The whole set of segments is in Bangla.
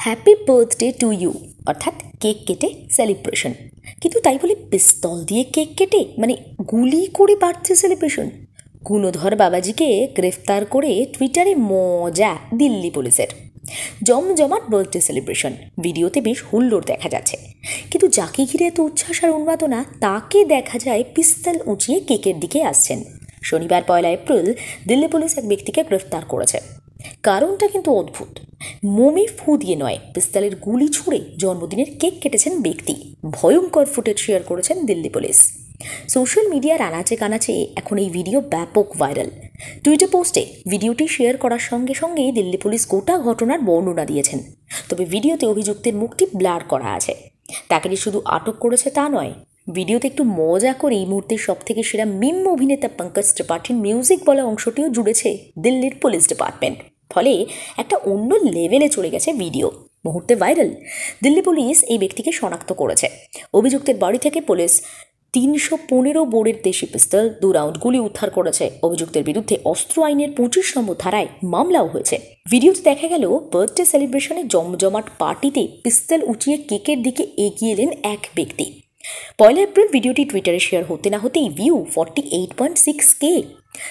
হ্যাপি বার্থডে টু ইউ অর্থাৎ কেক কেটে সেলিব্রেশন কিন্তু তাই বলে পিস্তল দিয়ে কেক কেটে মানে গুলি করে বার্থডে সেলিব্রেশন গুণধর বাবাজিকে গ্রেফতার করে টুইটারে মজা দিল্লি পুলিশের। জমজমাট বার্থডে সেলিব্রেশন ভিডিওতে বেশ হুল্লোড় দেখা যাচ্ছে। কিন্তু যাকে ঘিরে এত উচ্ছ্বাস আর উন্মাদনা, তাকে দেখা যায় পিস্তল উঁচিয়ে কেকের দিকে আসছেন। শনিবার পয়লা এপ্রিল দিল্লি পুলিশ এক ব্যক্তিকে গ্রেফতার করেছে। কারণটা কিন্তু অদ্ভুত। মোমে ফু দিয়ে নয়, পিস্তলের গুলি ছুঁড়ে জন্মদিনের কেক কেটেছেন ব্যক্তি। ভয়ঙ্কর ফুটেজ শেয়ার করেছেন দিল্লি পুলিশ। সোশ্যাল মিডিয়ার আনাচে কানাচে এখন এই ভিডিও ব্যাপক ভাইরাল। টুইটার পোস্টে ভিডিওটি শেয়ার করার সঙ্গে সঙ্গেই দিল্লি পুলিশ গোটা ঘটনার বর্ণনা দিয়েছেন। তবে ভিডিওতে অভিযুক্তের মুখটি ব্লার করা আছে। তাকে শুধু আটক করেছে তা নয়, ভিডিওতে একটু মজা করে এই মুহূর্তের সব থেকে সেরা মিম অভিনেতা পঙ্কজ ত্রিপাঠীর মিউজিক বলা অংশটিও জুড়েছে দিল্লির পুলিশ ডিপার্টমেন্ট ফলে একটা অন্য লেভেলে চলে গেছে ভিডিও। মুহূর্তে ভাইরাল। দিল্লি পুলিশ এই ব্যক্তিকে শনাক্ত করেছে। অভিযুক্তের বাড়ি থেকে পুলিশ তিনশো পনেরো বোর্ডের দেশি পিস্তল, দু রাউন্ড গুলি উদ্ধার করেছে। অভিযুক্তের বিরুদ্ধে অস্ত্র আইনের পঁচিশ নম্বর ধারায় মামলাও হয়েছে। ভিডিওতে দেখা গেল বার্থডে সেলিব্রেশনে জমজমাট পার্টিতে পিস্তল উঁচিয়ে কেকের দিকে এগিয়ে এলেন এক ব্যক্তি। পয়লা এপ্রিল ভিডিওটি টুইটারে শেয়ার হতে না হতেই view forty eight point six K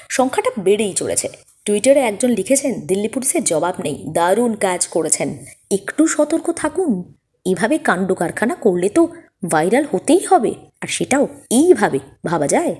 সংখ্যাটা বেড়েই চলেছে। টুইটারে একজন লিখেছেন দিল্লি পুলিশের জবাব নেই, দারুণ কাজ করেছেন। একটু সতর্ক থাকুন। এভাবে কাণ্ড কারখানা করলে তো ভাইরাল হতেই হবে। আর সেটাও এইভাবে, ভাবা যায়?